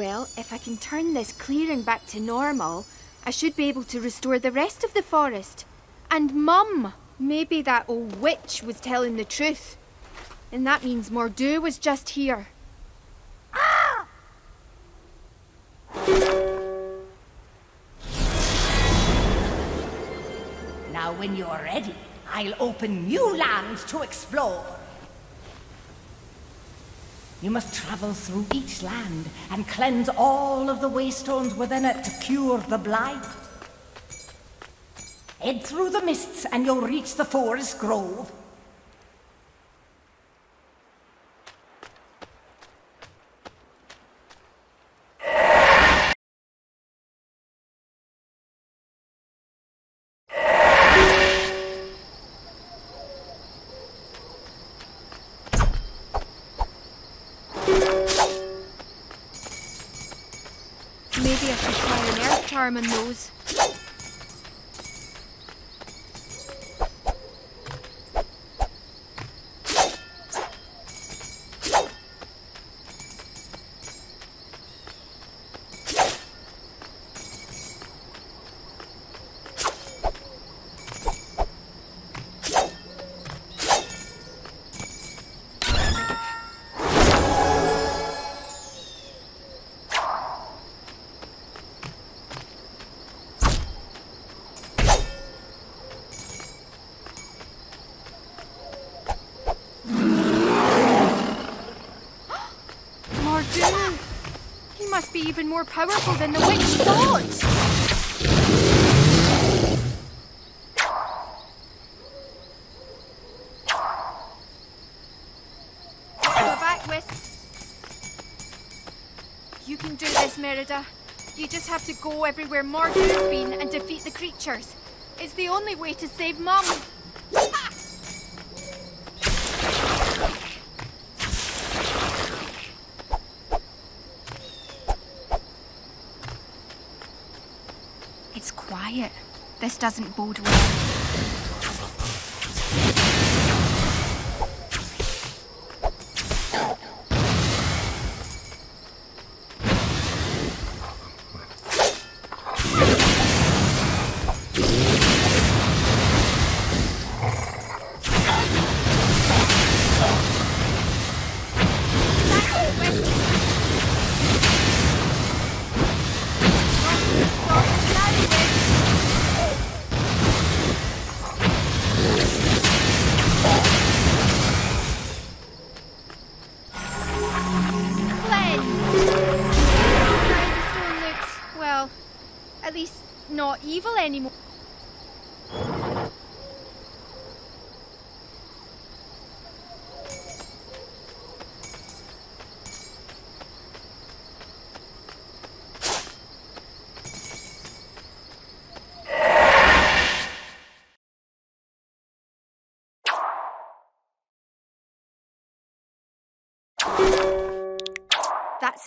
Well, if I can turn this clearing back to normal, I should be able to restore the rest of the forest. And Mum! Maybe that old witch was telling the truth. And that means Mor'du was just here. Now, when you're ready, I'll open new lands to explore. You must travel through each land and cleanse all of the waystones within it to cure the blight. Head through the mists and you'll reach the forest grove. An earth charm on those. Mor'du! He must be even more powerful than the witch thought! You can do this, Merida. You just have to go everywhere Mor'du's been and defeat the creatures. It's the only way to save Mum. It's quiet. This doesn't bode well.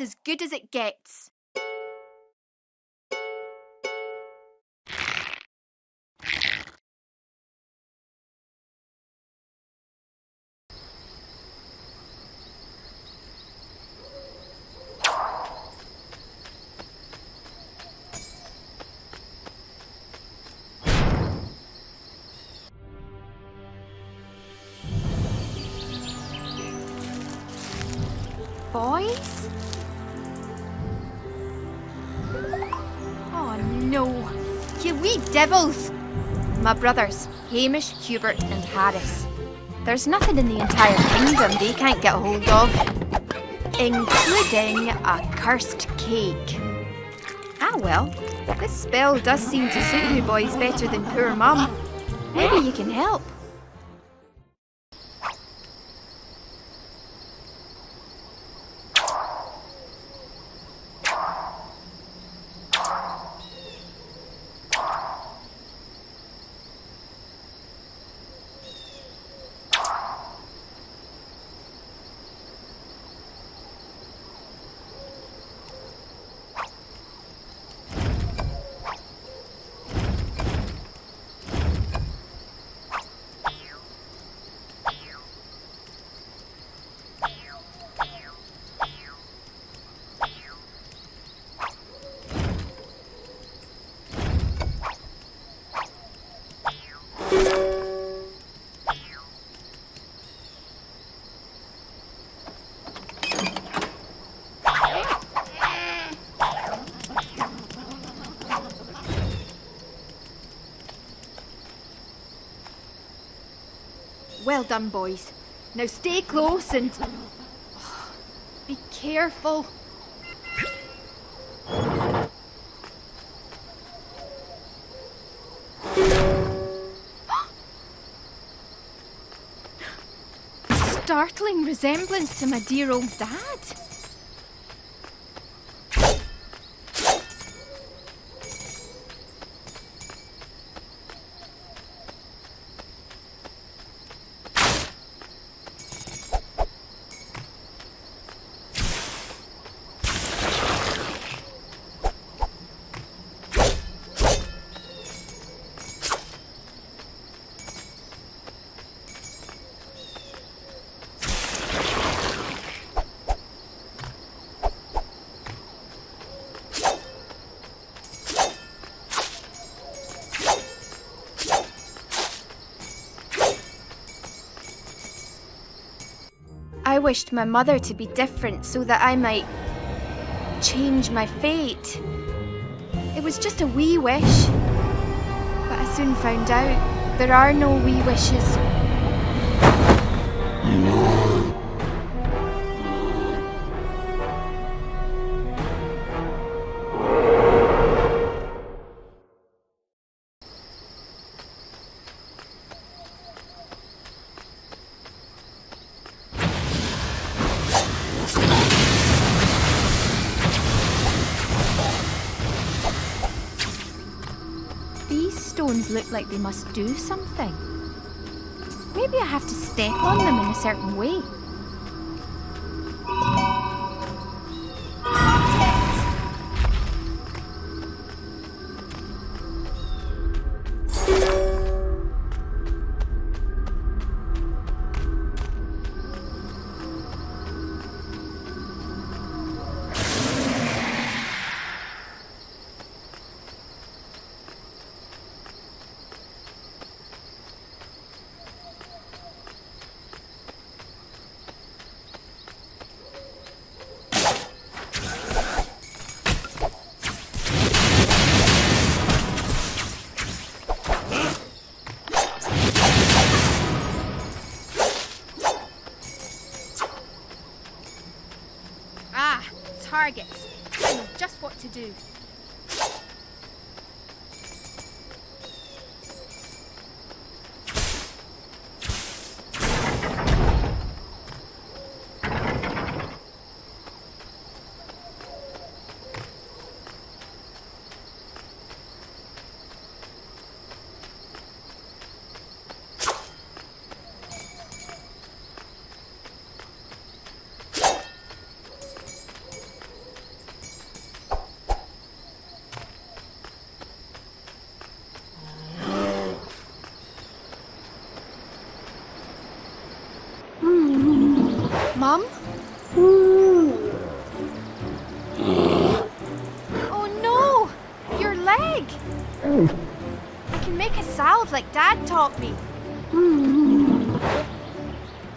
As good as it gets. Boys? No, you wee devils! My brothers, Hamish, Hubert, and Harris. There's nothing in the entire kingdom they can't get hold of, including a cursed cake. Ah well, this spell does seem to suit you boys better than poor Mum. Maybe you can help. Well done, boys. Now stay close and. Be careful. Startling resemblance to my dear old dad. I wished my mother to be different so that I might change my fate. It was just a wee wish. But I soon found out there are no wee wishes. Look like they must do something. Maybe I have to step on them in a certain way.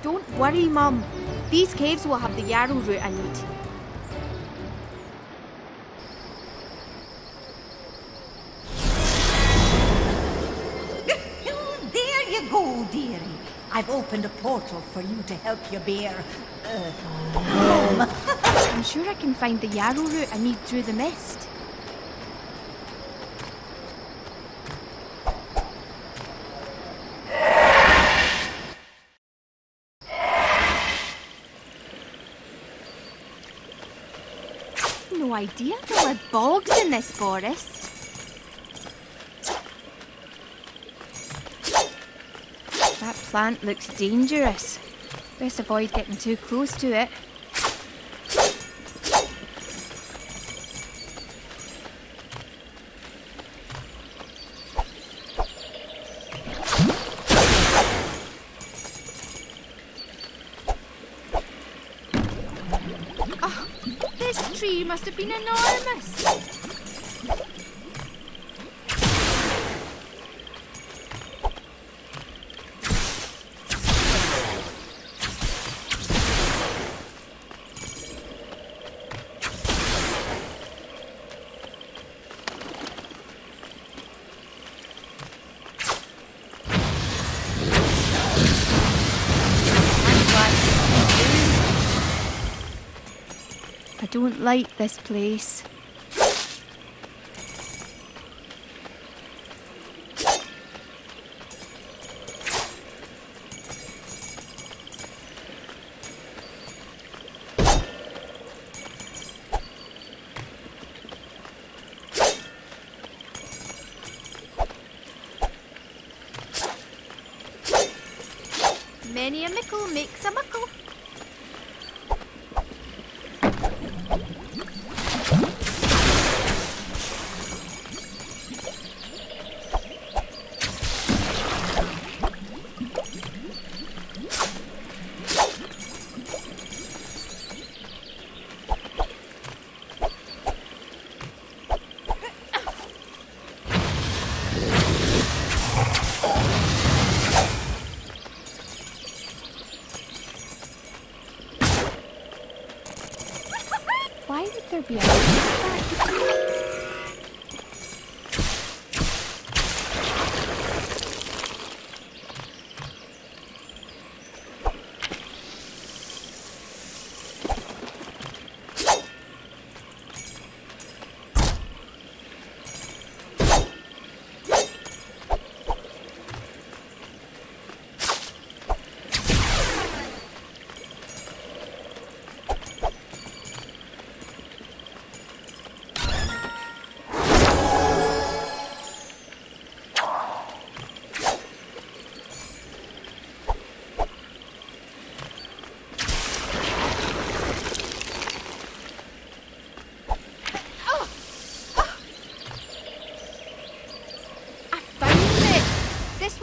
Don't worry, Mum. These caves will have the yarrow root I need. there you go, dearie. I've opened a portal for you to help you bear. Uh, home. I'm sure I can find the yarrow root I need through the mist. No idea there were bogs in this forest. That plant looks dangerous. Best avoid getting too close to it. Oh, this tree must have been enormous. Don't like this place. Many a mickle makes a muckle. Yeah,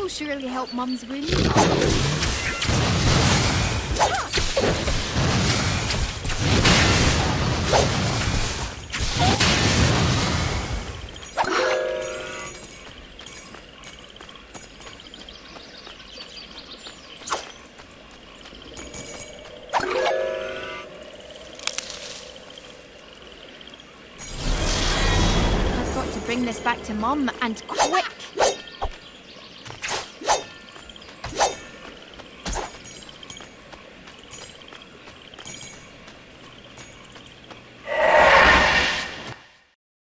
will surely help Mum's wound. I've got to bring this back to Mum and quick.